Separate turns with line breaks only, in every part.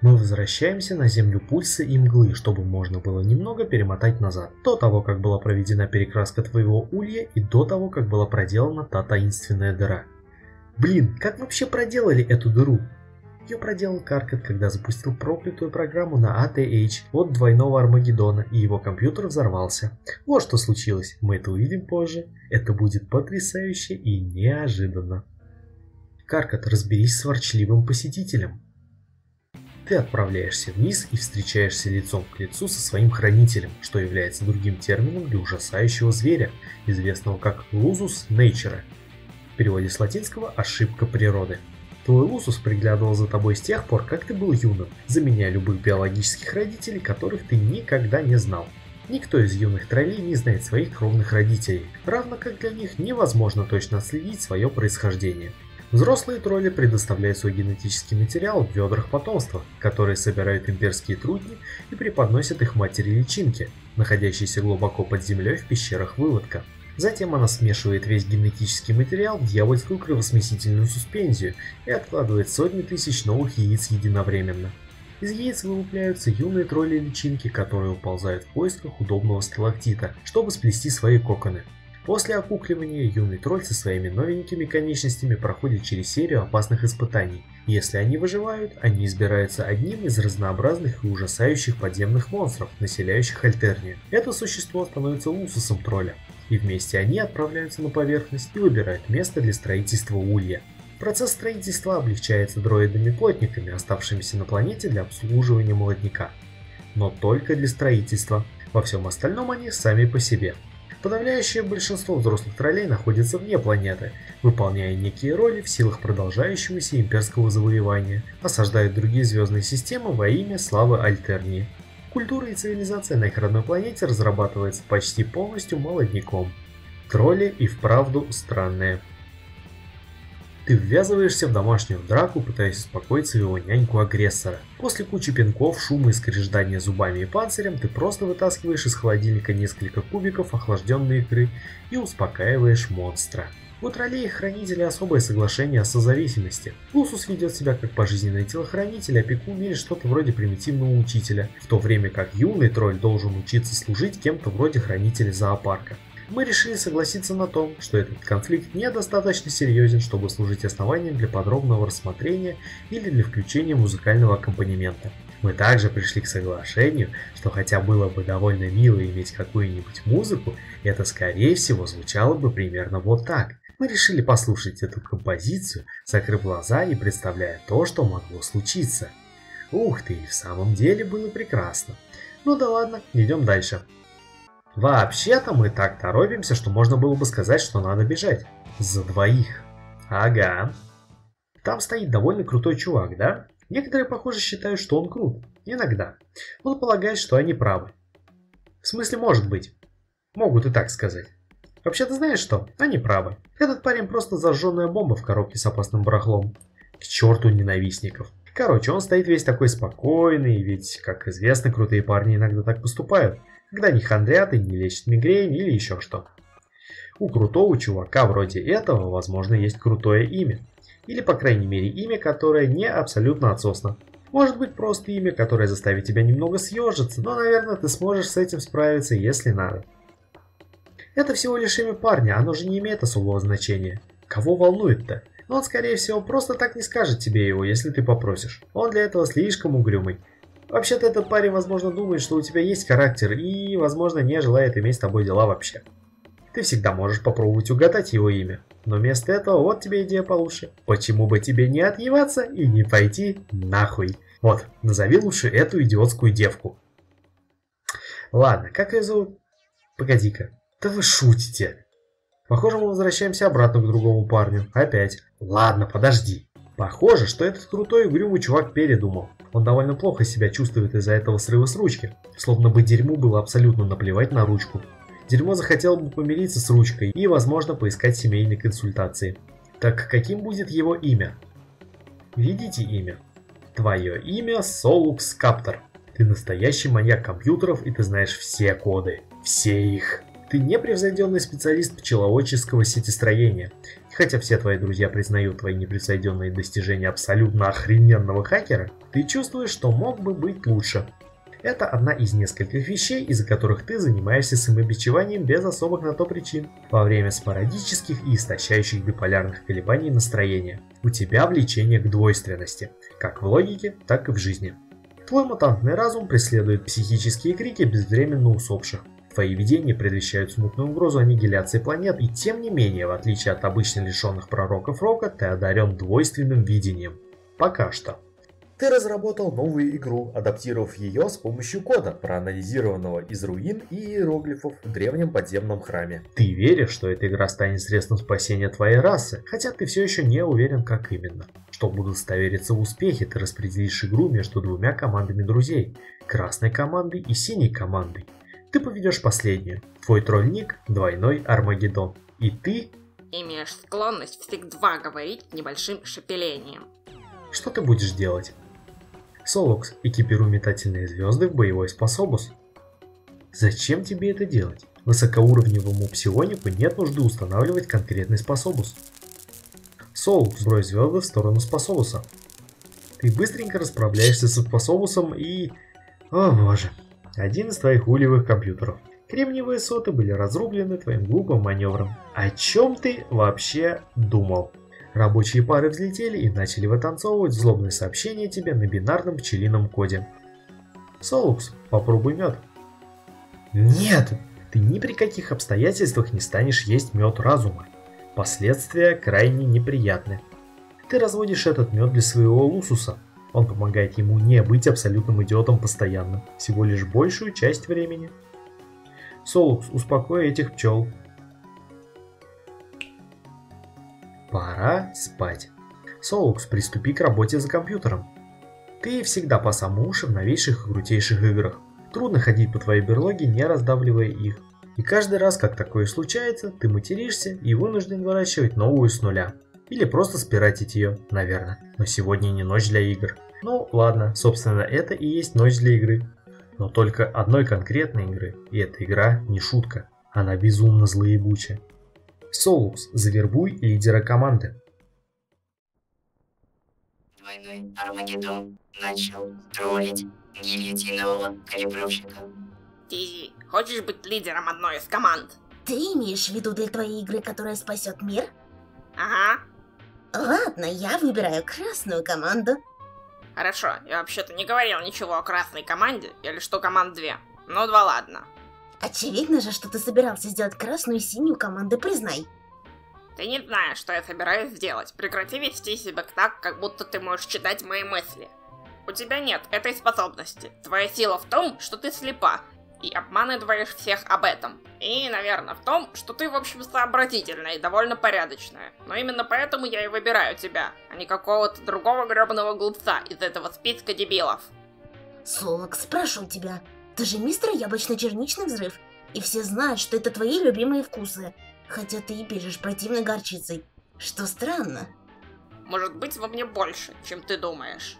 Мы возвращаемся на землю пульса и мглы, чтобы можно было немного перемотать назад. До того, как была проведена перекраска твоего улья и до того, как была проделана та таинственная дыра. Блин, как вообще проделали эту дыру? Ее проделал Каркет, когда запустил проклятую программу на ATH от двойного Армагеддона, и его компьютер взорвался. Вот что случилось, мы это увидим позже. Это будет потрясающе и неожиданно. Каркет, разберись с ворчливым посетителем. Ты отправляешься вниз и встречаешься лицом к лицу со своим хранителем, что является другим термином для ужасающего зверя, известного как Лузус Nature. В переводе с латинского «ошибка природы». Твой Лузус приглядывал за тобой с тех пор, как ты был юным, заменяя любых биологических родителей, которых ты никогда не знал. Никто из юных троллей не знает своих кровных родителей, равно как для них невозможно точно отследить свое происхождение. Взрослые тролли предоставляют свой генетический материал в ведрах потомства, которые собирают имперские трудни и преподносят их матери личинки, находящейся глубоко под землей в пещерах выводка. Затем она смешивает весь генетический материал в дьявольскую кровосмесительную суспензию и откладывает сотни тысяч новых яиц единовременно. Из яиц вылупляются юные тролли-личинки, которые уползают в поисках удобного сталактита, чтобы сплести свои коконы. После окукливания юный тролль со своими новенькими конечностями проходит через серию опасных испытаний. Если они выживают, они избираются одним из разнообразных и ужасающих подземных монстров, населяющих Альтернию. Это существо становится усусом тролля, и вместе они отправляются на поверхность и выбирают место для строительства улья. Процесс строительства облегчается дроидами-плотниками, оставшимися на планете для обслуживания молодняка. Но только для строительства. Во всем остальном они сами по себе. Подавляющее большинство взрослых троллей находится вне планеты, выполняя некие роли в силах продолжающегося имперского завоевания, осаждают другие звездные системы во имя славы Альтернии. Культура и цивилизация на их родной планете разрабатывается почти полностью молодняком. Тролли и вправду странные. Ты ввязываешься в домашнюю драку, пытаясь успокоить своего няньку-агрессора. После кучи пинков, шума и скреждания зубами и панцирем, ты просто вытаскиваешь из холодильника несколько кубиков охлажденной икры и успокаиваешь монстра. У троллей и хранителей особое соглашение о созависимости. Лусус ведет себя как пожизненный телохранитель, опекун или что-то вроде примитивного учителя, в то время как юный тролль должен учиться служить кем-то вроде хранителя зоопарка мы решили согласиться на том, что этот конфликт недостаточно серьезен, чтобы служить основанием для подробного рассмотрения или для включения музыкального аккомпанемента. Мы также пришли к соглашению, что хотя было бы довольно мило иметь какую-нибудь музыку, это скорее всего звучало бы примерно вот так. Мы решили послушать эту композицию, закрыв глаза и представляя то, что могло случиться. Ух ты, в самом деле было прекрасно. Ну да ладно, идем дальше. Вообще-то мы так торопимся, что можно было бы сказать, что надо бежать. За двоих. Ага. Там стоит довольно крутой чувак, да? Некоторые, похоже, считают, что он крут. Иногда. Он полагает, что они правы. В смысле, может быть. Могут и так сказать. Вообще-то знаешь что? Они правы. Этот парень просто зажженная бомба в коробке с опасным барахлом. К черту ненавистников. Короче, он стоит весь такой спокойный, ведь, как известно, крутые парни иногда так поступают когда не хандрят и не лечат мигрень или еще что. У крутого чувака вроде этого, возможно, есть крутое имя. Или, по крайней мере, имя, которое не абсолютно отсосно. Может быть, просто имя, которое заставит тебя немного съежиться, но, наверное, ты сможешь с этим справиться, если надо. Это всего лишь имя парня, оно же не имеет особого значения. Кого волнует-то? Он, скорее всего, просто так не скажет тебе его, если ты попросишь. Он для этого слишком угрюмый. Вообще-то этот парень, возможно, думает, что у тебя есть характер и, возможно, не желает иметь с тобой дела вообще. Ты всегда можешь попробовать угадать его имя. Но вместо этого вот тебе идея получше. Почему бы тебе не отъеваться и не пойти нахуй? Вот, назови лучше эту идиотскую девку. Ладно, как ее зовут? Погоди-ка. Да вы шутите. Похоже, мы возвращаемся обратно к другому парню. Опять. Ладно, подожди. Похоже, что этот крутой угрюмый чувак передумал. Он довольно плохо себя чувствует из-за этого срыва с ручки, словно бы дерьму было абсолютно наплевать на ручку. Дерьмо захотел бы помириться с ручкой и, возможно, поискать семейной консультации. Так каким будет его имя? Видите имя? Твое имя Солукс Каптор. Ты настоящий маньяк компьютеров и ты знаешь все коды. Все их. Ты непревзойденный специалист пчеловодческого сетестроения. Хотя все твои друзья признают твои непревзойденные достижения абсолютно охрененного хакера, ты чувствуешь, что мог бы быть лучше. Это одна из нескольких вещей, из-за которых ты занимаешься самобичеванием без особых на то причин. Во время спорадических и истощающих биполярных колебаний настроения. У тебя влечение к двойственности, как в логике, так и в жизни. Твой мутантный разум преследует психические крики безвременно усопших. Твои видения предвещают смутную угрозу аннигиляции планет, и тем не менее, в отличие от обычно лишенных пророков Рока, ты одарен двойственным видением. Пока что. Ты разработал новую игру, адаптировав ее с помощью кода, проанализированного из руин и иероглифов в древнем подземном храме. Ты веришь, что эта игра станет средством спасения твоей расы, хотя ты все еще не уверен, как именно. Чтобы удостовериться в успехе, ты распределишь игру между двумя командами друзей, красной командой и синей командой. Ты поведешь последнюю. Твой тролльник – двойной Армагеддон. И ты...
Имеешь склонность всегда говорить небольшим шепелением.
Что ты будешь делать? Солокс, экипируй метательные звезды в боевой способус. Зачем тебе это делать? Высокоуровневому псионику нет нужды устанавливать конкретный способус. Солокс, сбрось звезды в сторону способуса. Ты быстренько расправляешься со способусом и... О боже. Один из твоих ульевых компьютеров. Кремниевые соты были разрублены твоим глупым маневром. О чем ты вообще думал? Рабочие пары взлетели и начали вытанцовывать злобные сообщения тебе на бинарном пчелином коде. Солукс, попробуй мед. Нет, ты ни при каких обстоятельствах не станешь есть мед разума. Последствия крайне неприятны. Ты разводишь этот мед для своего лусуса. Он помогает ему не быть абсолютным идиотом постоянно, всего лишь большую часть времени. Солукс, успокой этих пчел. Пора спать. Соукс, приступи к работе за компьютером. Ты всегда по самому уши в новейших и крутейших играх. Трудно ходить по твоей берлоге, не раздавливая их. И каждый раз, как такое случается, ты материшься и вынужден выращивать новую с нуля. Или просто спиратить ее, наверное. Но сегодня не ночь для игр. Ну ладно, собственно это и есть ночь для игры. Но только одной конкретной игры, и эта игра не шутка. Она безумно злоебучая. Соус, завербуй лидера команды.
Двойной Армагеддон начал троллить гильотинового калибровщика.
Тизи, хочешь быть лидером одной из команд?
Ты имеешь в виду для твоей игры, которая спасет мир?
Ага.
Ладно, я выбираю красную команду.
Хорошо, я вообще-то не говорил ничего о красной команде, или что команд две. Ну, два ладно.
Очевидно же, что ты собирался сделать красную и синюю команды, признай.
Ты не знаешь, что я собираюсь сделать. Прекрати вести себя так, как будто ты можешь читать мои мысли. У тебя нет этой способности. Твоя сила в том, что ты слепа, и обманываешь всех об этом. И, наверное, в том, что ты, в общем, сообразительная и довольно порядочная. Но именно поэтому я и выбираю тебя, а не какого-то другого гребаного глупца из этого списка дебилов.
Солокс, прошу тебя, ты же мистер Яблочно-Черничный Взрыв, и все знают, что это твои любимые вкусы. Хотя ты и пишешь противной горчицей. Что странно.
Может быть, во мне больше, чем ты думаешь.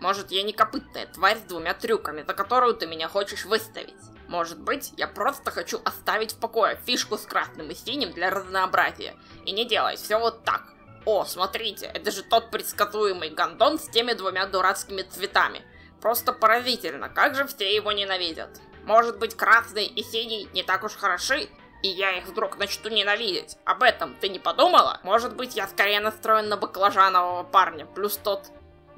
Может, я не копытная тварь с двумя трюками, за которую ты меня хочешь выставить. Может быть, я просто хочу оставить в покое фишку с красным и синим для разнообразия, и не делать все вот так. О, смотрите, это же тот предсказуемый гондон с теми двумя дурацкими цветами. Просто поразительно, как же все его ненавидят. Может быть, красный и синий не так уж хороши, и я их вдруг начну ненавидеть. Об этом ты не подумала? Может быть, я скорее настроен на баклажанового парня, плюс тот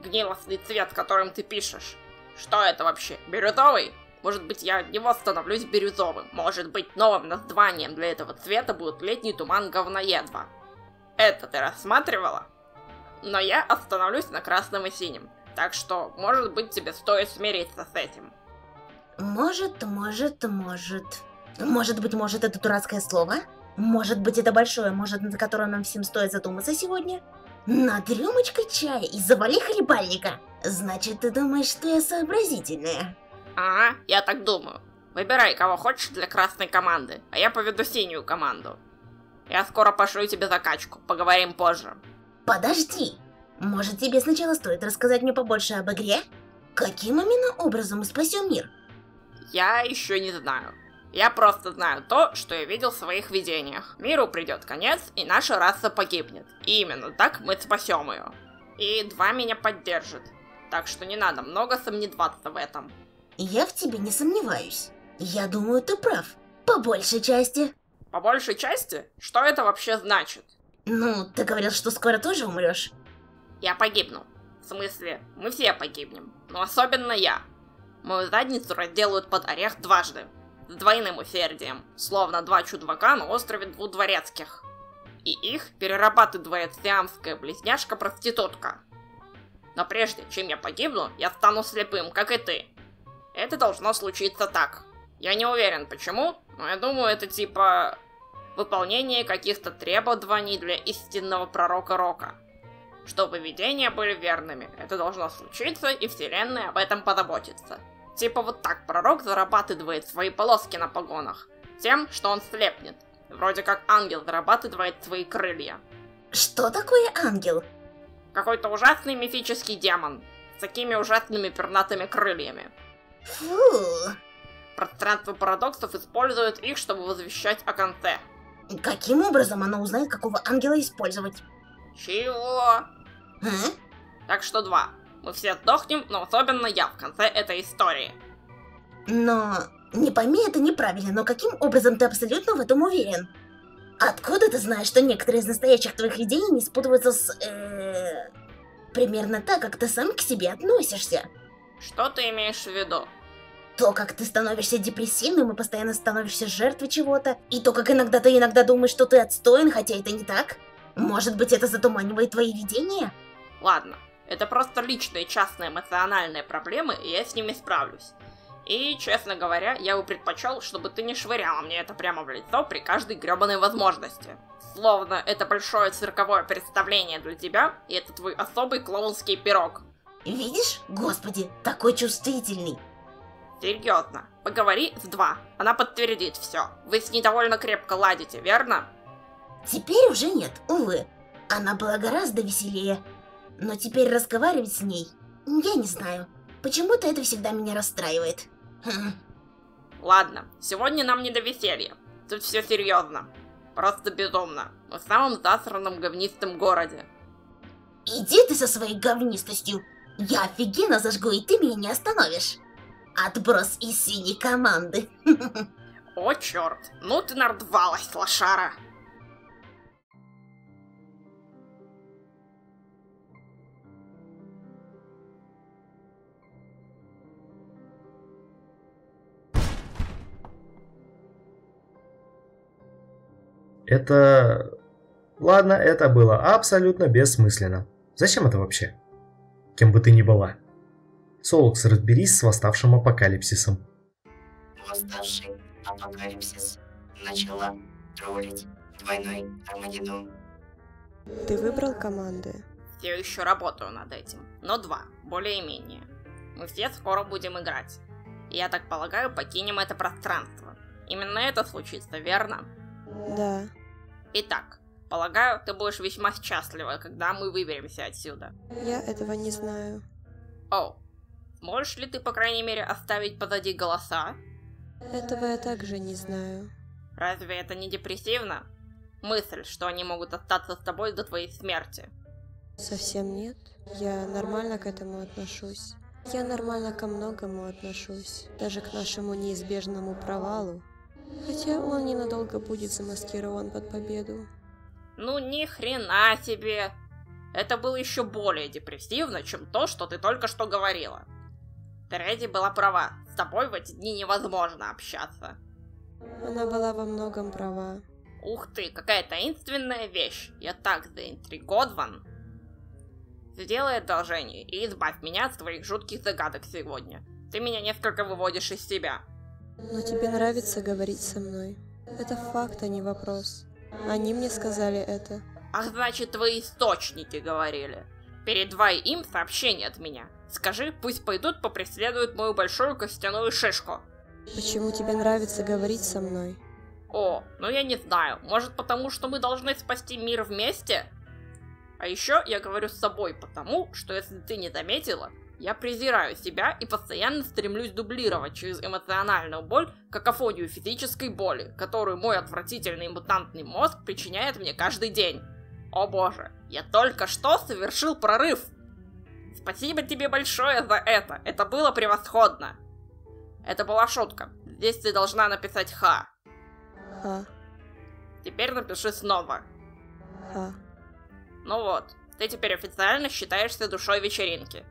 гнилостный цвет, которым ты пишешь. Что это вообще? Бирюзовый? Может быть, я от него становлюсь бирюзовым. Может быть, новым названием для этого цвета будет летний туман говноедва. Это ты рассматривала? Но я остановлюсь на красном и синем. Так что, может быть, тебе стоит смириться с этим.
Может, может, может. Может быть, может, это дурацкое слово? Может быть, это большое, может, на которое нам всем стоит задуматься сегодня? Над рюмочкой чая и завали хлебальника. Значит, ты думаешь, что я сообразительная?
Ага, я так думаю. Выбирай, кого хочешь для красной команды, а я поведу синюю команду. Я скоро пошлю тебе закачку, поговорим позже.
Подожди, может, тебе сначала стоит рассказать мне побольше об игре? Каким именно образом мы спасем мир?
Я еще не знаю. Я просто знаю то, что я видел в своих видениях. Миру придет конец, и наша раса погибнет. И именно так мы спасем ее. И два меня поддержат. Так что не надо много сомневаться в этом.
Я в тебе не сомневаюсь. Я думаю, ты прав. По большей части.
По большей части? Что это вообще значит?
Ну, ты говорил, что скоро тоже умрешь.
Я погибну. В смысле, мы все погибнем. Но особенно я. Мою задницу разделают под орех дважды. Двойным усердием. Словно два чудака на острове двух дворецких. И их перерабатывает сиамская близняшка-проститутка. Но прежде чем я погибну, я стану слепым, как и ты. Это должно случиться так. Я не уверен почему, но я думаю, это типа выполнение каких-то требований для истинного пророка Рока. Чтобы видения были верными, это должно случиться, и Вселенная об этом позаботится. Типа вот так пророк зарабатывает свои полоски на погонах, тем, что он слепнет. Вроде как ангел зарабатывает свои крылья.
Что такое ангел?
Какой-то ужасный мифический демон с такими ужасными пернатыми крыльями.
Фу.
Пространство парадоксов использует их, чтобы возвещать о конце.
Каким образом она узнает, какого ангела использовать?
Чего?
А?
Так что два. Мы все сдохнем, но особенно я в конце этой истории.
Но... Не пойми это неправильно, но каким образом ты абсолютно в этом уверен? Откуда ты знаешь, что некоторые из настоящих твоих видений не спутываются с... Э, примерно так, как ты сам к себе относишься?
Что ты имеешь в виду?
То, как ты становишься депрессивным и постоянно становишься жертвой чего-то, и то, как иногда ты иногда думаешь, что ты отстоин, хотя это не так. Может быть, это затуманивает твои видения?
Ладно, это просто личные частные эмоциональные проблемы, и я с ними справлюсь. И, честно говоря, я бы предпочел, чтобы ты не швыряла мне это прямо в лицо при каждой гребаной возможности. Словно это большое цирковое представление для тебя, и это твой особый клоунский пирог.
Видишь? Господи, такой чувствительный.
Серьезно, поговори с два, она подтвердит все. Вы с ней довольно крепко ладите, верно?
Теперь уже нет, увы. Она была гораздо веселее. Но теперь разговаривать с ней, я не знаю. Почему-то это всегда меня расстраивает. Хм.
Ладно, сегодня нам не до веселья. Тут все серьезно. Просто безумно. Мы в самом засранном говнистом городе.
Иди ты со своей говнистостью. Я офигенно зажгу, и ты меня не остановишь. Отброс из синей команды.
О, черт. Ну ты нарвалась, лошара.
Это... Ладно, это было абсолютно бессмысленно. Зачем это вообще? Кем бы ты ни была. Солукс, разберись с восставшим апокалипсисом.
Восставший апокалипсис начала троллить двойной Армагеддон.
Ты выбрал команды?
Я еще работаю над этим. Но два, более-менее. Мы все скоро будем играть. Я так полагаю, покинем это пространство. Именно это случится, верно?
Да.
Итак, полагаю, ты будешь весьма счастлива, когда мы выберемся отсюда.
Я этого не знаю.
О, можешь ли ты, по крайней мере, оставить позади голоса?
Этого я также не знаю.
Разве это не депрессивно? Мысль, что они могут остаться с тобой до твоей смерти.
Совсем нет. Я нормально к этому отношусь. Я нормально ко многому отношусь. Даже к нашему неизбежному провалу. Хотя он ненадолго будет замаскирован под победу.
Ну ни хрена себе! Это было еще более депрессивно, чем то, что ты только что говорила. Тредди была права, с тобой в эти дни невозможно общаться.
Она была во многом права.
Ух ты, какая таинственная вещь. Я так заинтригован. Сделай одолжение и избавь меня от твоих жутких загадок сегодня. Ты меня несколько выводишь из себя.
Но тебе нравится говорить со мной. Это факт, а не вопрос. Они мне сказали это.
Ах, значит, твои источники говорили. Передавай им сообщение от меня. Скажи, пусть пойдут попреследуют мою большую костяную шишку.
Почему тебе нравится говорить со мной?
О, ну я не знаю. Может потому, что мы должны спасти мир вместе? А еще я говорю с собой потому, что если ты не заметила, Я презираю себя и постоянно стремлюсь дублировать через эмоциональную боль какофонию физической боли, которую мой отвратительный мутантный мозг причиняет мне каждый день. О боже, я только что совершил прорыв! Спасибо тебе большое за это, это было превосходно. Это была шутка. Здесь ты должна написать «ха».
Ха,
Теперь напиши снова.
ха.
Ну вот, ты теперь официально считаешься душой вечеринки.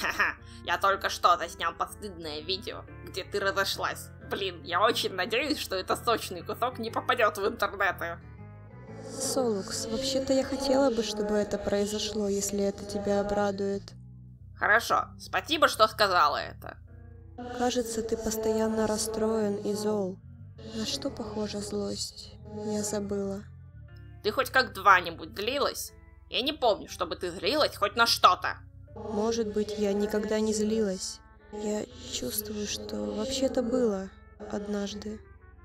Ха-ха, я только что заснял постыдное видео, где ты разошлась. Блин, я очень надеюсь, что этот сочный кусок не попадет в интернеты.
Солукс, вообще-то я хотела бы, чтобы это произошло, если это тебя обрадует.
Хорошо, спасибо, что сказала это.
Кажется, ты постоянно расстроен и зол. На что похожа злость? Я забыла.
Ты хоть как два-нибудь злилась? Я не помню, чтобы ты злилась хоть на что-то.
Может быть, я никогда не злилась. Я чувствую, что вообще-то было однажды.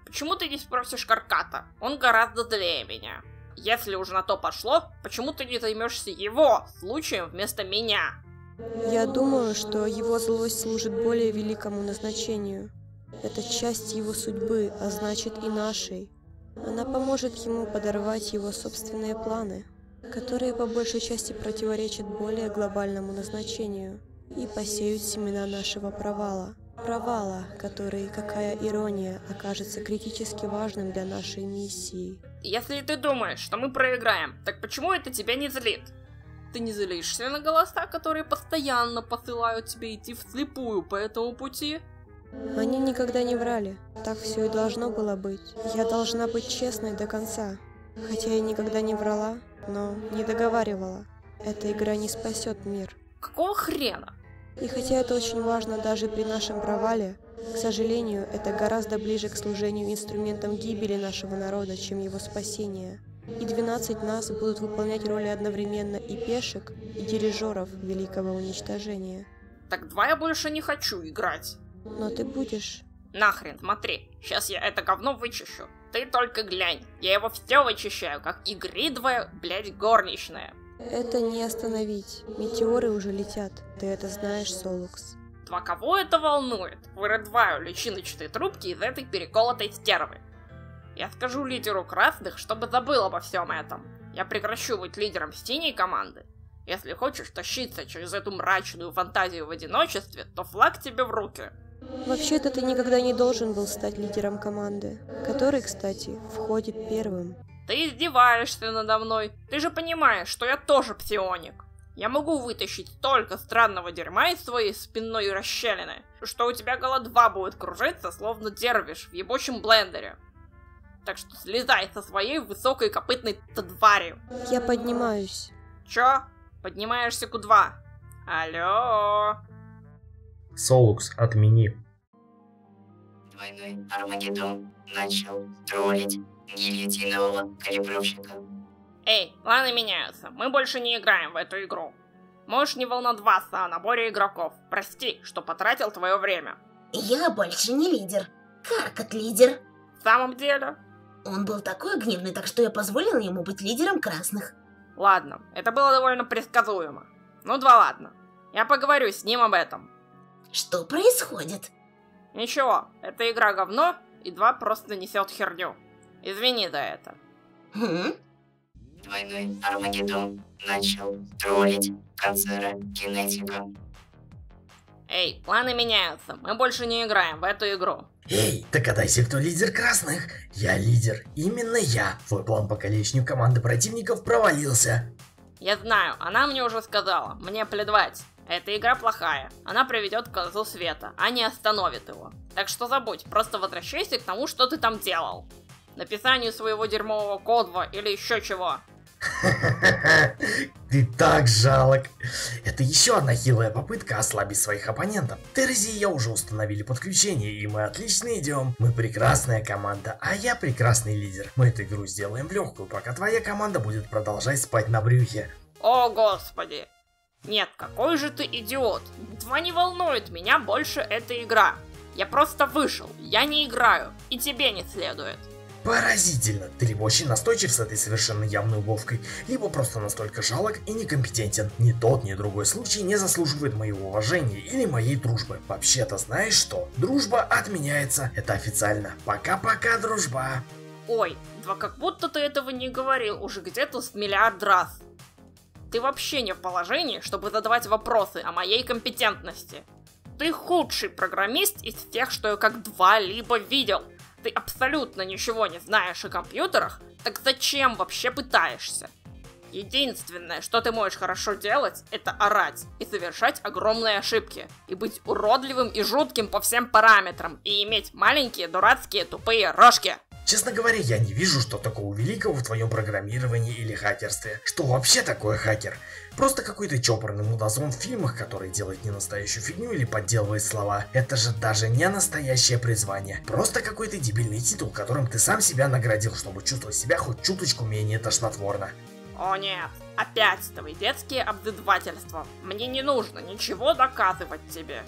Почему ты не спросишь Карката? Он гораздо злее меня. Если уже на то пошло, почему ты не займешься его случаем вместо меня?
Я думаю, что его злость служит более великому назначению. Это часть его судьбы, а значит и нашей. Она поможет ему подорвать его собственные планы, которые по большей части противоречат более глобальному назначению и посеют семена нашего провала. Провала, который, какая ирония, окажется критически важным для нашей миссии.
Если ты думаешь, что мы проиграем, так почему это тебя не злит? Ты не злишься на голоса, которые постоянно посылают тебе идти вслепую по этому пути?
Они никогда не врали. Так все и должно было быть. Я должна быть честной до конца. Хотя я никогда не врала, но не договаривала. Эта игра не спасет мир.
Какого хрена?
И хотя это очень важно даже при нашем провале, к сожалению, это гораздо ближе к служению инструментом гибели нашего народа, чем его спасения. И 12 нас будут выполнять роли одновременно и пешек, и дирижеров великого уничтожения.
Так два я больше не хочу играть.
Но ты будешь.
Нахрен, смотри, сейчас я это говно вычищу. Ты только глянь, я его все вычищаю, как игридовая, блядь, горничная.
Это не остановить. Метеоры уже летят. Ты это знаешь, Солукс.
Два кого это волнует? Вырываю личиночные трубки из этой переколотой стервы. Я скажу лидеру красных, чтобы забыл обо всем этом. Я прекращу быть лидером синей команды. Если хочешь тащиться через эту мрачную фантазию в одиночестве, то флаг тебе в руки.
Вообще-то ты никогда не должен был стать лидером команды, который, кстати, входит первым.
Ты издеваешься надо мной. Ты же понимаешь, что я тоже псионик. Я могу вытащить столько странного дерьма из своей спинной расщелины, что у тебя голова будет кружиться, словно дервиш в ебучем блендере. Так что слезай со своей высокой копытной тварью.
Я поднимаюсь.
Чё? Поднимаешься Ку-2? Алло?
Солукс, отмени.
Двойной Армагеддон начал троллить гильотинового калибровщика.
Эй, планы меняются. Мы больше не играем в эту игру. Можешь не волноваться о наборе игроков. Прости, что потратил твое время.
Я больше не лидер. Каркат лидер.
В самом деле?
Он был такой гневный, так что я позволила ему быть лидером красных.
Ладно, это было довольно предсказуемо. Ну два ладно. Я поговорю с ним об этом.
Что происходит?
Ничего, эта игра говно, и два просто несет херню. Извини за это.
Хм?
Двойной Армагеддон начал троллить канцера кинетика.
Эй, планы меняются. Мы больше не играем в эту игру.
Эй, догадайся, кто лидер красных? Я лидер, именно я. Твой план по калечнию команды противников провалился.
Я знаю, она мне уже сказала. Мне плевать. Эта игра плохая. Она приведет к концу света, а не остановит его. Так что забудь, просто возвращайся к тому, что ты там делал. Написанию своего дерьмового кодва или еще чего.
Ты так жалок. Это еще одна хилая попытка ослабить своих оппонентов. Терези и я уже установили подключение, и мы отлично идем. Мы прекрасная команда, а я прекрасный лидер. Мы эту игру сделаем легкую, пока твоя команда будет продолжать спать на брюхе.
О, господи. Нет, какой же ты идиот. Два не волнует меня больше эта игра. Я просто вышел, я не играю, и тебе не следует.
Поразительно. Ты либо очень настойчив с этой совершенно явной уловкой, либо просто настолько жалок и некомпетентен. Ни тот, ни другой случай не заслуживает моего уважения или моей дружбы. Вообще-то знаешь что? Дружба отменяется. Это официально. Пока-пока, дружба.
Ой, да как будто ты этого не говорил уже где-то с миллиард раз. Ты вообще не в положении, чтобы задавать вопросы о моей компетентности. Ты худший программист из тех, что я как два либо видел. Ты абсолютно ничего не знаешь о компьютерах, так зачем вообще пытаешься? Единственное, что ты можешь хорошо делать, это орать и совершать огромные ошибки, и быть уродливым и жутким по всем параметрам, и иметь маленькие дурацкие тупые рожки.
Честно говоря, я не вижу, что такого великого в твоем программировании или хакерстве. Что вообще такое хакер? Просто какой-то чопорный мудазон в фильмах, который делает не настоящую фигню или подделывает слова. Это же даже не настоящее призвание. Просто какой-то дебильный титул, которым ты сам себя наградил, чтобы чувствовать себя хоть чуточку менее тошнотворно.
О нет, опять твои детские обзывательства. Мне не нужно ничего доказывать тебе.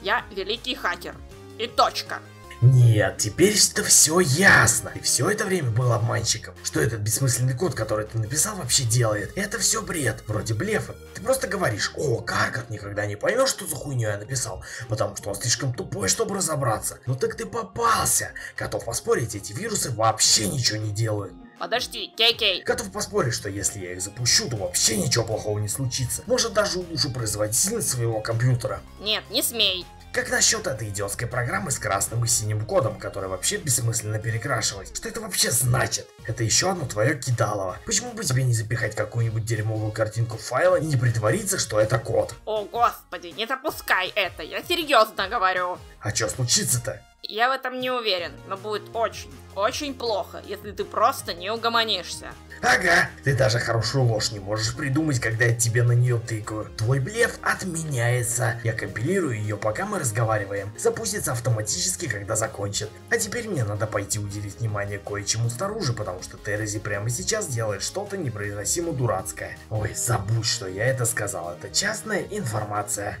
Я великий хакер. И точка.
Нет, теперь что все ясно. И все это время был обманщиком. Что этот бессмысленный код, который ты написал, вообще делает? Это все бред, вроде блефа. Ты просто говоришь, о, Каркат никогда не поймешь, что за хуйню я написал, потому что он слишком тупой, чтобы разобраться. Ну так ты попался. Готов поспорить, эти вирусы вообще ничего не делают.
Подожди, Кей-Кей.
Готов поспорить, что если я их запущу, то вообще ничего плохого не случится. Может даже улучшу производительность своего компьютера.
Нет, не смей.
Как насчет этой идиотской программы с красным и синим кодом, которая вообще бессмысленно перекрашивать? Что это вообще значит? Это еще одно твое кидалово. Почему бы тебе не запихать какую-нибудь дерьмовую картинку файла и не притвориться, что это код?
О господи, не запускай это, я серьезно говорю.
А что случится-то?
Я в этом не уверен, но будет очень, очень плохо, если ты просто не угомонишься.
Ага, ты даже хорошую ложь не можешь придумать, когда я тебе на нее тыкаю. Твой блеф отменяется. Я компилирую ее, пока мы разговариваем. Запустится автоматически, когда закончит. А теперь мне надо пойти уделить внимание кое-чему снаружи, потому что Терези прямо сейчас делает что-то непроизносимо дурацкое. Ой, забудь, что я это сказал. Это частная информация.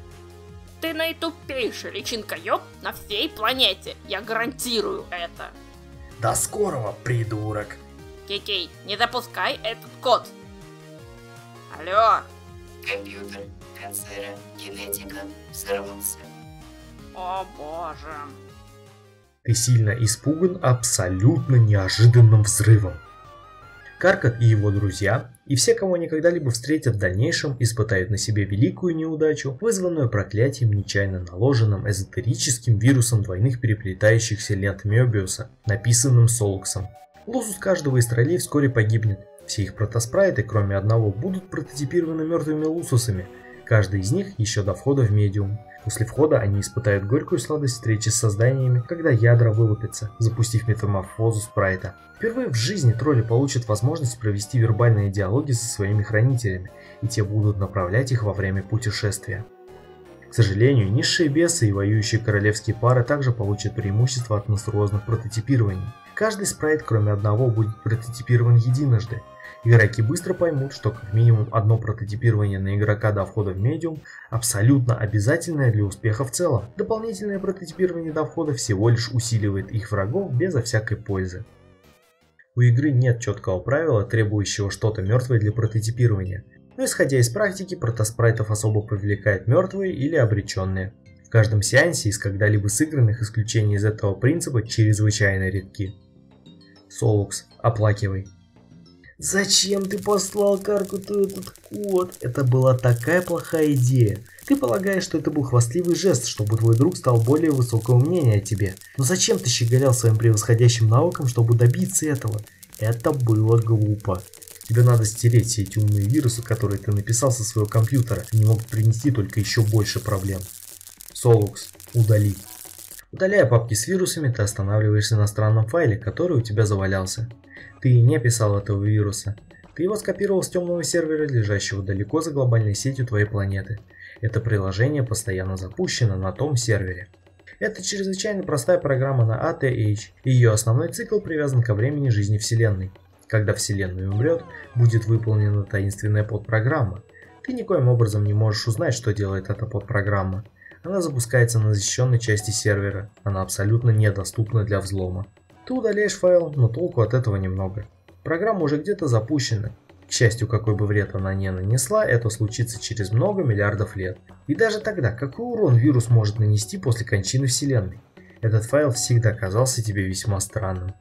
Ты наитупейший личинка-ёб на всей планете. Я гарантирую это.
До скорого, придурок.
Кей-Кей, не запускай этот код. Алло,
Компьютер, канцера, генетика взорвался.
о боже.
Ты сильно испуган абсолютно неожиданным взрывом. Каркат и его друзья, и все, кого они когда-либо встретят в дальнейшем, испытают на себе великую неудачу, вызванную проклятием, нечаянно наложенным эзотерическим вирусом двойных переплетающихся лент Мёбиуса, написанным Солуксом. Лозус каждого из троллей вскоре погибнет. Все их протоспрайты, кроме одного, будут прототипированы мертвыми лусусами. Каждый из них еще до входа в медиум. После входа они испытают горькую сладость встречи с созданиями, когда ядра вылупятся, запустив метаморфозу спрайта. Впервые в жизни тролли получат возможность провести вербальные диалоги со своими хранителями, и те будут направлять их во время путешествия. К сожалению, низшие бесы и воюющие королевские пары также получат преимущество от монструозных прототипирований. Каждый спрайт, кроме одного, будет прототипирован единожды. Игроки быстро поймут, что как минимум одно прототипирование на игрока до входа в медиум абсолютно обязательное для успеха в целом. Дополнительное прототипирование до входа всего лишь усиливает их врагов безо всякой пользы. У игры нет четкого правила, требующего что-то мертвое для прототипирования, но исходя из практики, протоспрайтов особо привлекает мертвые или обреченные. В каждом сеансе из когда-либо сыгранных исключения из этого принципа чрезвычайно редки. Солукс, оплакивай. Зачем ты послал Каркуту этот код? Это была такая плохая идея. Ты полагаешь, что это был хвастливый жест, чтобы твой друг стал более высокого мнения о тебе. Но зачем ты щеголял своим превосходящим навыком, чтобы добиться этого? Это было глупо. Тебе надо стереть все эти умные вирусы, которые ты написал со своего компьютера. Они могут принести только еще больше проблем. Солукс, удали. Удаляя папки с вирусами, ты останавливаешься на странном файле, который у тебя завалялся. Ты не писал этого вируса. Ты его скопировал с темного сервера, лежащего далеко за глобальной сетью твоей планеты. Это приложение постоянно запущено на том сервере. Это чрезвычайно простая программа на ATH, и ее основной цикл привязан ко времени жизни Вселенной. Когда Вселенная умрет, будет выполнена таинственная подпрограмма. Ты никоим образом не можешь узнать, что делает эта подпрограмма. Она запускается на защищенной части сервера, она абсолютно недоступна для взлома. Ты удаляешь файл, но толку от этого немного. Программа уже где-то запущена. К счастью, какой бы вред она не нанесла, это случится через много миллиардов лет. И даже тогда, какой урон вирус может нанести после кончины Вселенной? Этот файл всегда казался тебе весьма странным.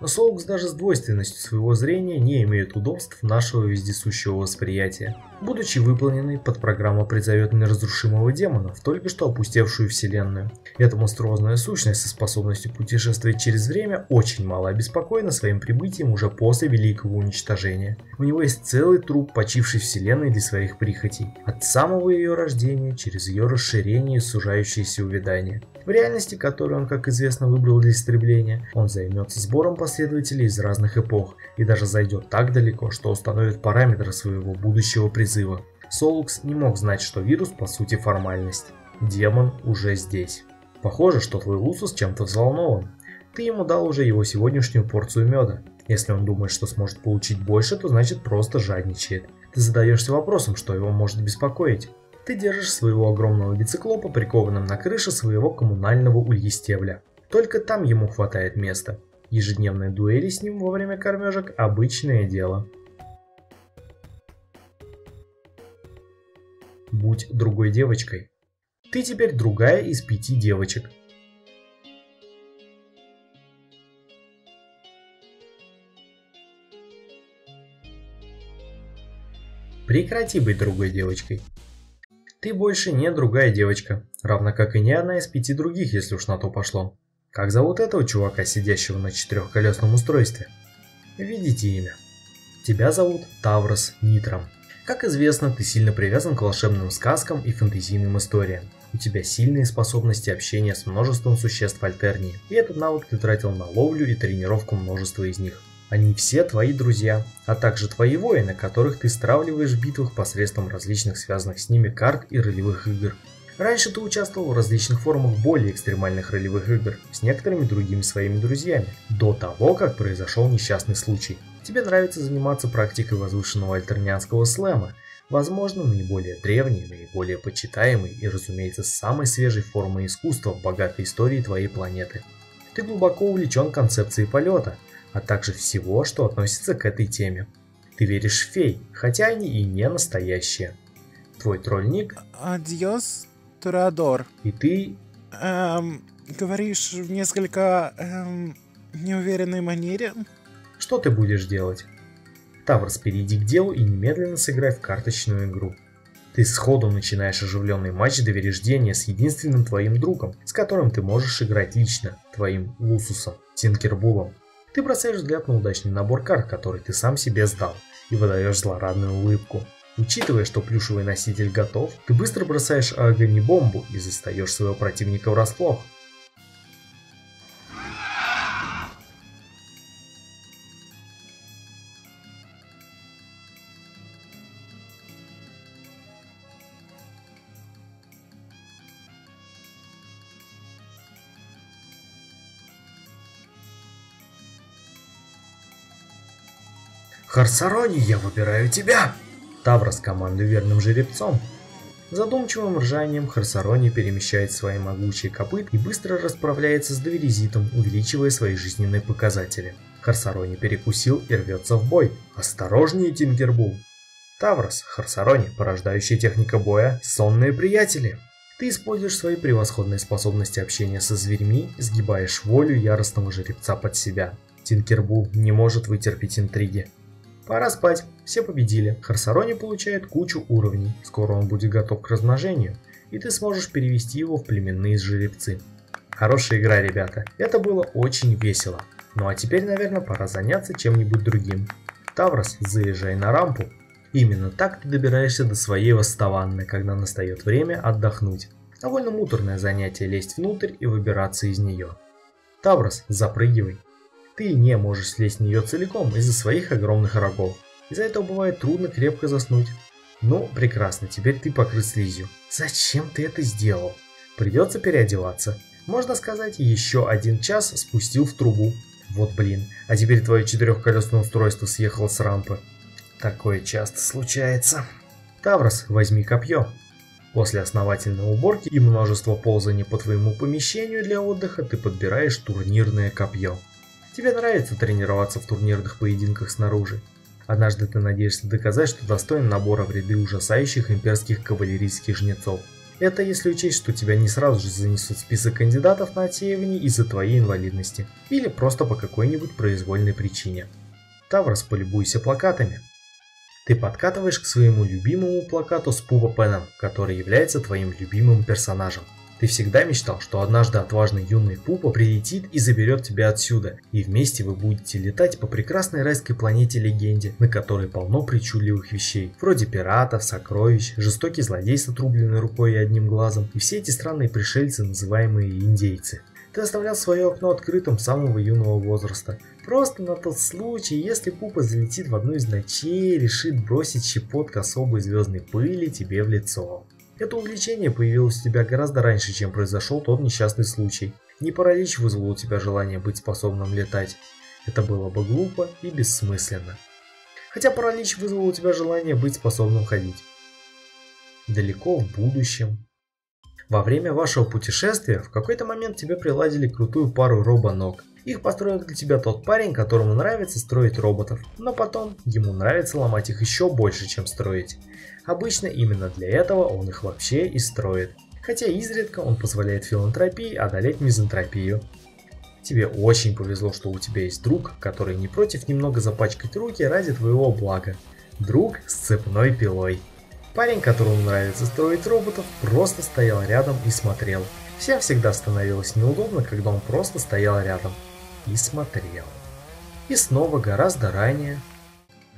Но Солукс даже с двойственностью своего зрения не имеет удобств нашего вездесущего восприятия. Будучи выполненной, под программа призовет неразрушимого демона в только что опустевшую вселенную. Эта монструозная сущность со способностью путешествовать через время очень мало обеспокоена своим прибытием уже после великого уничтожения. У него есть целый труп почившей вселенной для своих прихотей. От самого ее рождения, через ее расширение и сужающееся увядание. В реальности, которую он, как известно, выбрал для истребления, он займется сбором последователей из разных эпох и даже зайдет так далеко, что установит параметры своего будущего призыва. Солукс не мог знать, что вирус по сути формальность. Демон уже здесь. Похоже, что твой Лусус чем-то взволнован. Ты ему дал уже его сегодняшнюю порцию меда. Если он думает, что сможет получить больше, то значит просто жадничает. Ты задаешься вопросом, что его может беспокоить. Ты держишь своего огромного бициклопа прикованным на крыше своего коммунального ульестебля. Только там ему хватает места. Ежедневные дуэли с ним во время кормежек – обычное дело. Будь другой девочкой. Ты теперь другая из пяти девочек. Прекрати быть другой девочкой. Ты больше не другая девочка, равно как и не одна из пяти других, если уж на то пошло. Как зовут этого чувака, сидящего на четырехколесном устройстве? Видите имя. Тебя зовут Таврос Нитром. Как известно, ты сильно привязан к волшебным сказкам и фэнтезийным историям. У тебя сильные способности общения с множеством существ Альтернии, и этот навык ты тратил на ловлю и тренировку множества из них. Они все твои друзья, а также твои воины, которых ты стравливаешь в битвах посредством различных связанных с ними карт и ролевых игр. Раньше ты участвовал в различных формах более экстремальных ролевых игр с некоторыми другими своими друзьями, до того, как произошел несчастный случай. Тебе нравится заниматься практикой возвышенного альтернианского слэма, возможно, наиболее древней, наиболее почитаемой и, разумеется, самой свежей формой искусства в богатой истории твоей планеты. Ты глубоко увлечен концепцией полета – а также всего, что относится к этой теме. Ты веришь в фей, хотя они и не настоящие. Твой тролльник...
Адьос, Торадор.
И ты...
Эм, говоришь в несколько... Эм, неуверенной манере?
Что ты будешь делать? Таврос, перейди к делу и немедленно сыграй в карточную игру. Ты сходу начинаешь оживленный матч довереждения с единственным твоим другом, с которым ты можешь играть лично, твоим Лусусом, Тинкербулом. Ты бросаешь взгляд на удачный набор карт, который ты сам себе сдал, и выдаешь злорадную улыбку. Учитывая, что плюшевый носитель готов, ты быстро бросаешь огонь-бомбу и застаешь своего противника врасплох.
Харсарони, я выбираю тебя!
Таврос командует верным жеребцом. Задумчивым ржанием Харсарони перемещает свои могучие копыт и быстро расправляется с Доверизитом, увеличивая свои жизненные показатели. Харсарони перекусил и рвется в бой. Осторожнее, Тинкербул! Таврос, Харсарони, порождающая техника боя, сонные приятели. Ты используешь свои превосходные способности общения со зверьми, сгибаешь волю яростного жеребца под себя. Тинкербул не может вытерпеть интриги. Пора спать. Все победили. Харсарони получает кучу уровней. Скоро он будет готов к размножению. И ты сможешь перевести его в племенные жеребцы. Хорошая игра, ребята. Это было очень весело. Ну а теперь, наверное, пора заняться чем-нибудь другим. Таврос, заезжай на рампу. Именно так ты добираешься до своей восставанны, когда настает время отдохнуть. Довольно муторное занятие лезть внутрь и выбираться из нее. Таврос, запрыгивай ты не можешь слезть с нее целиком из-за своих огромных рогов. Из-за этого бывает трудно крепко заснуть. Ну, прекрасно, теперь ты покрыт слизью. Зачем ты это сделал? Придется переодеваться. Можно сказать, еще один час спустил в трубу. Вот блин, а теперь твое четырехколесное устройство съехало с рампы. Такое часто случается. Таврос, возьми копье. После основательной уборки и множества ползаний по твоему помещению для отдыха ты подбираешь турнирное копье. Тебе нравится тренироваться в турнирных поединках снаружи. Однажды ты надеешься доказать, что достоин набора в ряды ужасающих имперских кавалерийских жнецов. Это если учесть, что тебя не сразу же занесут в список кандидатов на отсеивание из-за твоей инвалидности, или просто по какой-нибудь произвольной причине. Таврос, полюбуйся плакатами. Ты подкатываешь к своему любимому плакату с Пупа Пеном, который является твоим любимым персонажем. Ты всегда мечтал, что однажды отважный юный Пупа прилетит и заберет тебя отсюда, и вместе вы будете летать по прекрасной райской планете легенде, на которой полно причудливых вещей, вроде пиратов, сокровищ, жестокий злодей с отрубленной рукой и одним глазом, и все эти странные пришельцы, называемые индейцы. Ты оставлял свое окно открытым с самого юного возраста. Просто на тот случай, если Пупа залетит в одну из ночей и решит бросить щепотку особой звездной пыли тебе в лицо. Это увлечение появилось у тебя гораздо раньше, чем произошел тот несчастный случай. Не паралич вызвал у тебя желание быть способным летать. Это было бы глупо и бессмысленно. Хотя паралич вызвал у тебя желание быть способным ходить. Далеко в будущем. Во время вашего путешествия в какой-то момент тебе приладили крутую пару робо-ног. Их построил для тебя тот парень, которому нравится строить роботов, но потом ему нравится ломать их еще больше, чем строить. Обычно именно для этого он их вообще и строит. Хотя изредка он позволяет филантропии одолеть мизантропию. Тебе очень повезло, что у тебя есть друг, который не против немного запачкать руки ради твоего блага. Друг с цепной пилой. Парень, которому нравится строить роботов, просто стоял рядом и смотрел. Всем всегда становилось неудобно, когда он просто стоял рядом и смотрел. И снова гораздо ранее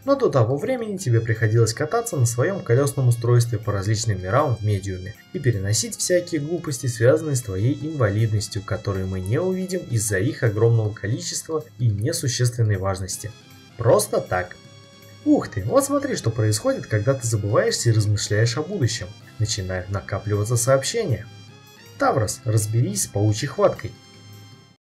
но до того времени тебе приходилось кататься на своем колесном устройстве по различным мирам в медиуме и переносить всякие глупости, связанные с твоей инвалидностью, которые мы не увидим из-за их огромного количества и несущественной важности. Просто так. Ух ты, вот смотри, что происходит, когда ты забываешься и размышляешь о будущем. Начинают накапливаться сообщения. Таврос, разберись с паучьей хваткой.